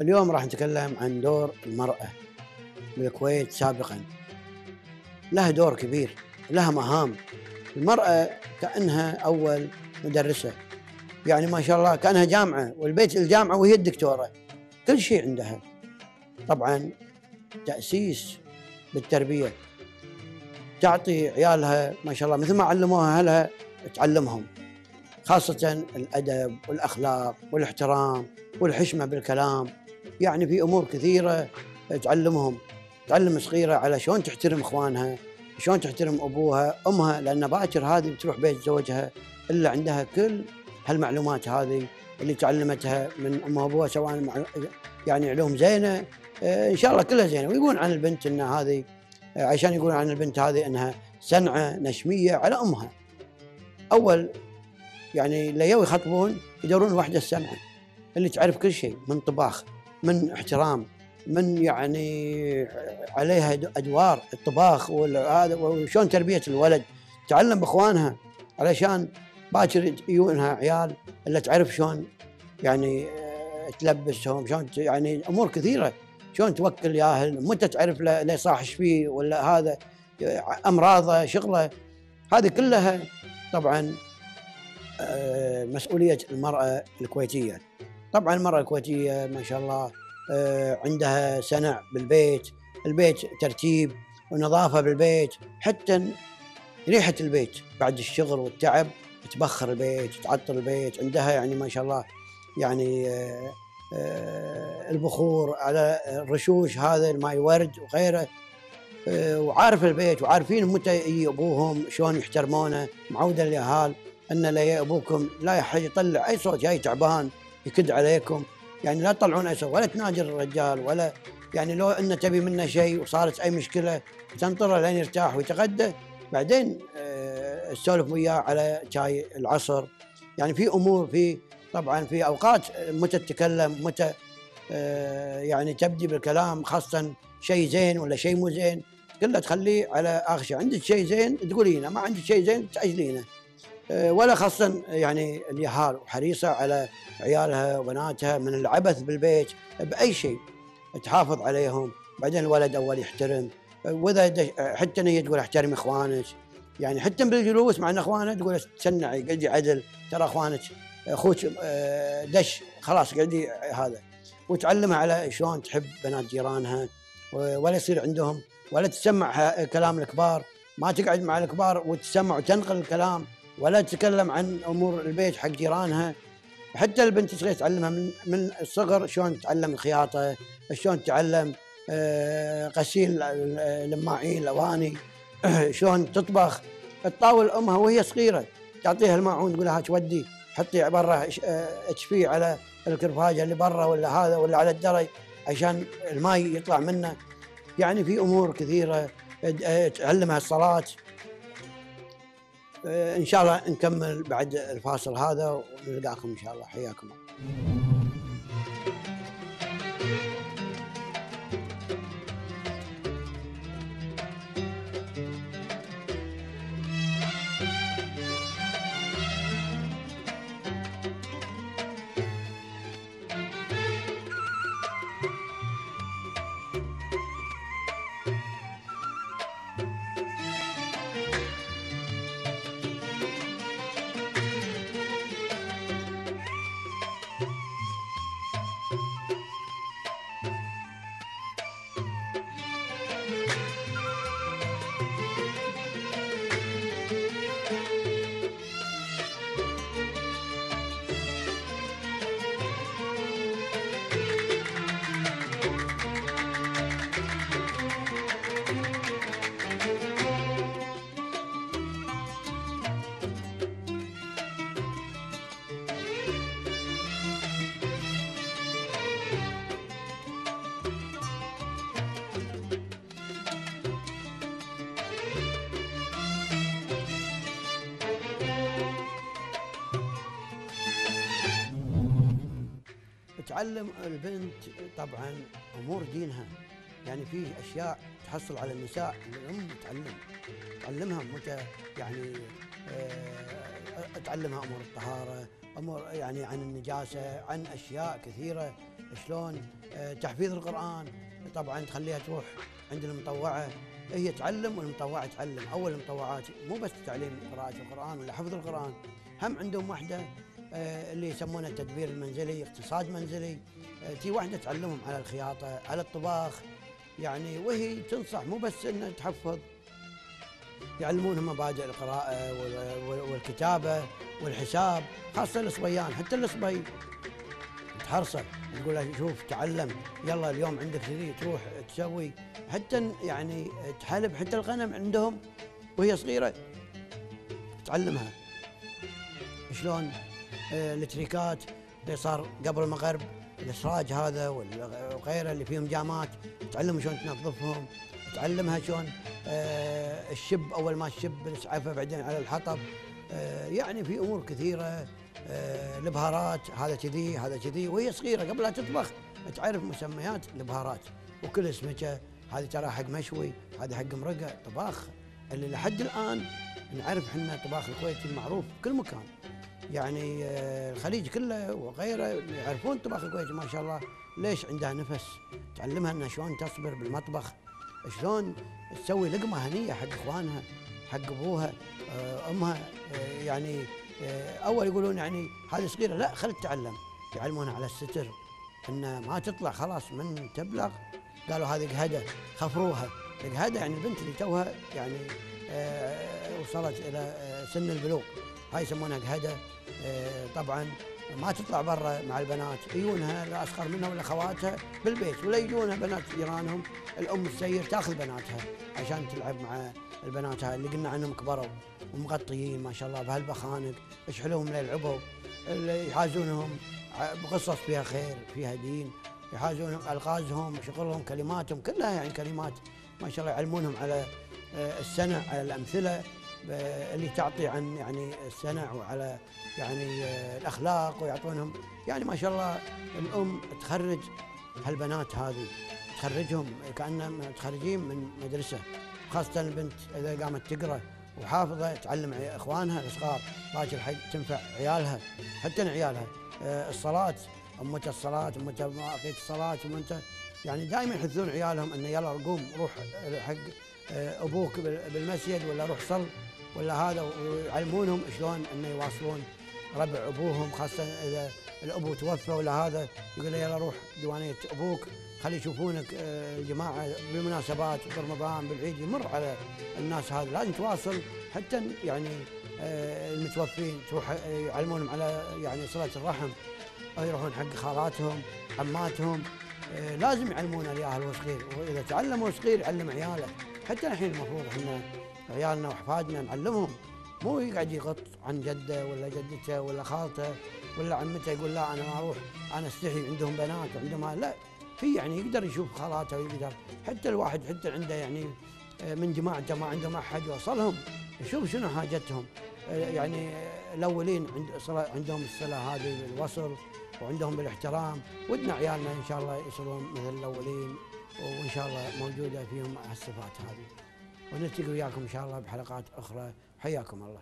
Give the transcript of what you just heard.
اليوم راح نتكلم عن دور المرأة بالكويت سابقا. لها دور كبير لها مهام. المرأة كأنها أول مدرسة. يعني ما شاء الله كأنها جامعة والبيت الجامعة وهي الدكتورة. كل شيء عندها. طبعا تأسيس بالتربية. تعطي عيالها ما شاء الله مثل ما علموها أهلها تعلمهم. خاصة الأدب والأخلاق والإحترام والحشمة بالكلام. يعني في أمور كثيرة تعلمهم. تعلم صغيرة على شلون تحترم إخوانها شلون تحترم أبوها أمها لأن باكر هذه بتروح بيت زوجها إلا عندها كل هالمعلومات هذه اللي تعلمتها من أمها وأبوها سواء يعني علوم زينة آه، إن شاء الله كلها زينة. ويقولون عن البنت أن هذه آه، عشان يقولون عن البنت هذه أنها سنعة نشمية على أمها. أول يعني لا يخطبون يدورون واحدة السنعة اللي تعرف كل شيء من طباخ. من احترام من يعني عليها أدوار الطباخ وهذا وشلون تربية الولد. تعلم باخوانها علشان باكر يجونها عيال اللي تعرف شلون يعني تلبسهم شلون يعني أمور كثيرة. شلون توكل ياهل متى تعرف له صاح فيه ولا هذا أمراضه شغله. هذه كلها طبعا آه، مسؤولية المرأة الكويتية. طبعا المراه الكويتيه ما شاء الله آه، عندها سنع بالبيت البيت ترتيب ونظافة بالبيت حتى ريحة البيت بعد الشغل والتعب تبخر البيت تعطر البيت عندها يعني ما شاء الله يعني آه، آه، البخور على الرشوش هذا الماي ورد وغيره وعارف البيت وعارفين متى يجي أبوهم شلون يحترمونه معودة الاهال إن لا أبوكم لا يحد يطلع أي صوت جاي تعبان. يكد عليكم. يعني لا تطلعون أي ولا تناجر الرجال ولا يعني لو انه تبي منه شيء وصارت أي مشكلة تنطره لين يرتاح ويتغدى. بعدين آه، تسولف وياه على شاي العصر. يعني في أمور في طبعا في أوقات متى تتكلم متى آه، يعني تبدي بالكلام خاصه شيء زين ولا شيء مو زين. كله تخليه على آخر شيء عندك شيء زين؟ تقولينه ما عندك شيء زين تأجلينه. آه، ولا خاصة يعني اليهال وحريصة على عيالها وبناتها من العبث بالبيت بأي شيء تحافظ عليهم. بعدين الولد أول يحترم. وإذا حتى هي تقول أحترم إخوانك. يعني حتى بالجلوس مع إخوانه تقول تسنعي قعدي عدل ترى إخوانك أخوك آه، دش. خلاص قعدي هذا. وتعلمها على شلون تحب بنات جيرانها. ولا يصير عندهم ولا تسمع كلام الكبار. ما تقعد مع الكبار وتسمع وتنقل الكلام. ولا تتكلم عن أمور البيت حق جيرانها. حتى البنت الصغيره تعلمها؟ من من الصغر شلون تتعلم الخياطة شلون تتعلم آه، غسيل الماعين الأواني شلون تطبخ. تطاول أمها وهي صغيرة. تعطيها الماعون تقول لها تودي حطي برا اشفيه على الكرفاجة اللي برا ولا هذا ولا على الدرج عشان الماي يطلع منه. يعني في أمور كثيرة تعلمها الصلاة. إن شاء الله نكمل بعد الفاصل هذا ونلقاكم إن شاء الله. حياكم الله. تعلم البنت طبعا أمور دينها. يعني في أشياء تحصل على النساء الام تعلم. تعلمها متى؟ يعني آه، تعلمها أمور الطهارة أمور يعني عن النجاسة عن أشياء كثيرة. شلون؟ آه، تحفيظ القرآن طبعا تخليها تروح عند المطوعة. هي تعلم والمطوعة تعلم. أول المطوعات مو بس تعليم قراءة القرآن ولا حفظ القرآن هم عندهم وحدة. آه، اللي يسمونه التدبير المنزلي اقتصاد منزلي. آه، تي واحدة تعلمهم على الخياطة على الطباخ. يعني وهي تنصح مو بس انها تحفظ. يعلمونهم مبادئ القراءة والكتابة والحساب خاصة الصبيان حتى الصبي تحرصه تقول له شوف تعلم يلا اليوم عندك كذي تروح تسوي. حتى يعني تحلب حتى الغنم عندهم وهي صغيرة. تعلمها. شلون؟ آه، التريكات اللي صار قبل المغرب الإسراج هذا وغيره اللي فيهم جامات تعلمهم شلون تنظفهم تعلمها شلون آه الشب أول ما الشب الاسعافه بعدين على الحطب. آه يعني في أمور كثيرة آه البهارات هذا كذي هذا كذي وهي صغيرة قبل لا تطبخ. تعرف مسميات البهارات وكل اسمكه هذه ترى حق مشوي هذه حق مرقة طباخ. اللي لحد الآن نعرف إحنا طباخ الكويتي المعروف بكل مكان. يعني آه، الخليج كله وغيره يعرفون طباخ الكويتي ما شاء الله ليش عندها نفس. تعلمها انها شلون تصبر بالمطبخ شلون تسوي لقمة هنية حق إخوانها حق أبوها آه، أمها آه، يعني أول يقولون يعني هذه صغيرة لا خل تتعلم. يعلمونها على الستر إن ما تطلع خلاص من تبلغ. قالوا هذه قهدة خفروها. قهده يعني البنت اللي توها يعني وصلت إلى سن البلوغ. هاي يسمونها قهدة. طبعا ما تطلع برا مع البنات. يجونها الأصغر منها ولا خواتها بالبيت ولا يجونها بنات جيرانهم. الأم تسير تأخذ بناتها عشان تلعب مع البنات هاي اللي قلنا عنهم كبروا ومغطيين ما شاء الله بهالبخانق. إيش حلوهم يلعبوا اللي يحازونهم بقصص فيها خير فيها دين. يحازونهم ألغازهم شغلهم كلماتهم كلها يعني كلمات ما شاء الله يعلمونهم على آه، السنة على الأمثلة. اللي تعطي عن يعني السنع وعلى يعني آه، الأخلاق ويعطونهم. يعني ما شاء الله الأم تخرج هالبنات هذه تخرجهم كانهم متخرجين من مدرسة خاصة البنت إذا قامت تقرأ وحافظة تعلم إخوانها الصغار باكر تنفع عيالها حتى عيالها. آه، الصلاة إمتى الصلاة إمتى ما اعطيت الصلاة إمتى يعني دائما يحثون عيالهم إنه يلا قوم روح حق آه، أبوك بالمسجد ولا روح صل ولا هذا ويعلمونهم شلون إنه يواصلون ربع أبوهم خاصة إذا الأبو توفى ولا هذا يقول له يلا روح ديوانيه أبوك خلي يشوفونك آه، الجماعه بالمناسبات برمضان بالعيد يمر على الناس هذا لازم تواصل حتى يعني آه، المتوفين تروح آه، يعلمونهم على يعني صلة الرحم يروحون حق خالاتهم عماتهم لازم يعلمون اياها هو صغير وإذا تعلموا صغير يعلم عياله. حتى الحين المفروض إحنا عيالنا وأحفادنا نعلمهم. مو يقعد يغط عن جده ولا جدته ولا خالته ولا عمته يقول لا أنا ما أروح أنا أستحي عندهم بنات وعندهم لا في يعني يقدر يشوف خالاته ويقدر. حتى الواحد حتى عنده يعني آه، من جماعته ما عندهم أحد يوصلهم يشوف شنو حاجتهم. آه، يعني الأولين عند عندهم الصله هذه بالوصل وعندهم بالاحترام. ودنا عيالنا إن شاء الله يصيرون مثل الأولين. وان شاء الله موجوده فيهم الصفات هذه. ونلتقي وياكم إن شاء الله بحلقات أخرى. حياكم الله.